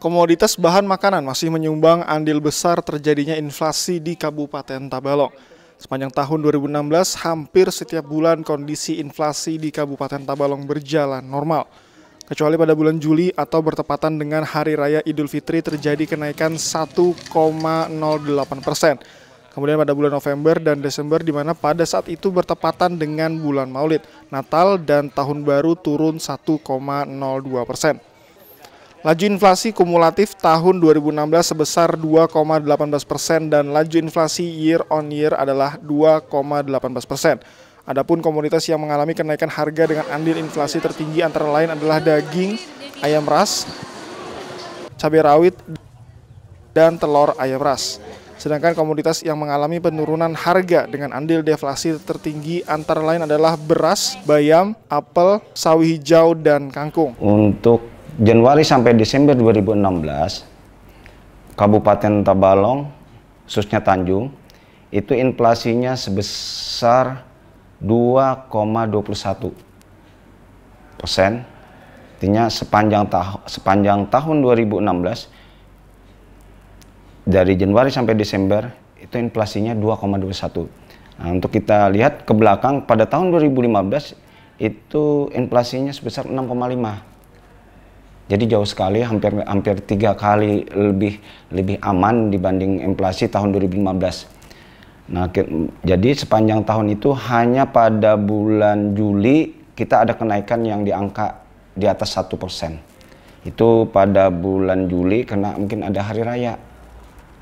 Komoditas bahan makanan masih menyumbang andil besar terjadinya inflasi di Kabupaten Tabalong. Sepanjang tahun 2016, hampir setiap bulan kondisi inflasi di Kabupaten Tabalong berjalan normal. Kecuali pada bulan Juli atau bertepatan dengan Hari Raya Idul Fitri terjadi kenaikan 1,08 persen. Kemudian pada bulan November dan Desember di mana pada saat itu bertepatan dengan bulan Maulid, Natal dan Tahun Baru turun 1,02 persen. Laju inflasi kumulatif tahun 2016 sebesar 2,18 persen dan laju inflasi year on year adalah 2,18 persen. Adapun komoditas yang mengalami kenaikan harga dengan andil inflasi tertinggi antara lain adalah daging, ayam ras, cabai rawit, dan telur ayam ras. Sedangkan komoditas yang mengalami penurunan harga dengan andil deflasi tertinggi antara lain adalah beras, bayam, apel, sawi hijau, dan kangkung. Untuk Januari sampai Desember 2016, Kabupaten Tabalong, khususnya Tanjung, itu inflasinya sebesar 2,21 persen. Artinya sepanjang, tah sepanjang tahun 2016, dari Januari sampai Desember, itu inflasinya 2,21. Nah, untuk kita lihat ke belakang, pada tahun 2015, itu inflasinya sebesar 6,5 jadi jauh sekali, hampir hampir tiga kali lebih lebih aman dibanding inflasi tahun 2015. Nah, jadi sepanjang tahun itu hanya pada bulan Juli kita ada kenaikan yang di angka di atas satu persen. Itu pada bulan Juli karena mungkin ada hari raya.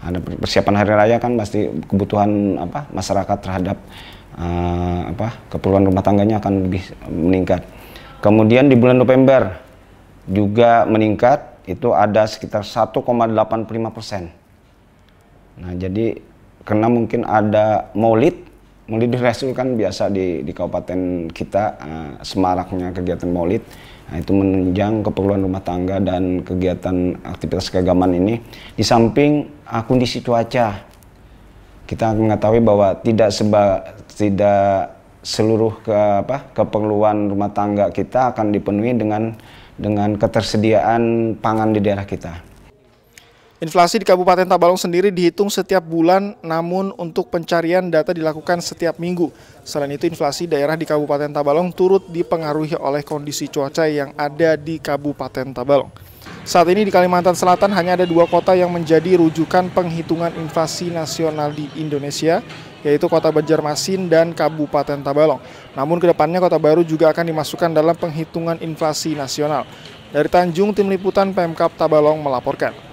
Ada persiapan hari raya kan pasti kebutuhan apa masyarakat terhadap uh, apa keperluan rumah tangganya akan lebih meningkat. Kemudian di bulan November juga meningkat itu ada sekitar 1,85 persen. Nah jadi karena mungkin ada maulid, maulid rasul kan biasa di, di kabupaten kita uh, semaraknya kegiatan maulid. Nah, itu menunjang keperluan rumah tangga dan kegiatan aktivitas keagamaan ini. Di samping uh, kondisi cuaca, kita mengetahui bahwa tidak seba, tidak seluruh ke apa keperluan rumah tangga kita akan dipenuhi dengan dengan ketersediaan pangan di daerah kita. Inflasi di Kabupaten Tabalong sendiri dihitung setiap bulan, namun untuk pencarian data dilakukan setiap minggu. Selain itu, inflasi daerah di Kabupaten Tabalong turut dipengaruhi oleh kondisi cuaca yang ada di Kabupaten Tabalong. Saat ini di Kalimantan Selatan hanya ada dua kota yang menjadi rujukan penghitungan inflasi nasional di Indonesia, yaitu Kota Banjarmasin dan Kabupaten Tabalong. Namun ke depannya Kota Baru juga akan dimasukkan dalam penghitungan inflasi nasional. Dari Tanjung, Tim Liputan Pemkap Tabalong melaporkan.